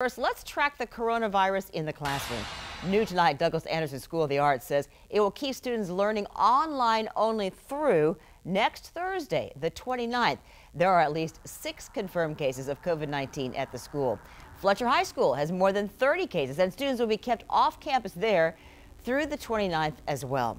First, let's track the coronavirus in the classroom. New tonight, Douglas Anderson School of the Arts says it will keep students learning online only through next Thursday, the 29th. There are at least six confirmed cases of COVID-19 at the school. Fletcher High School has more than 30 cases, and students will be kept off campus there through the 29th as well.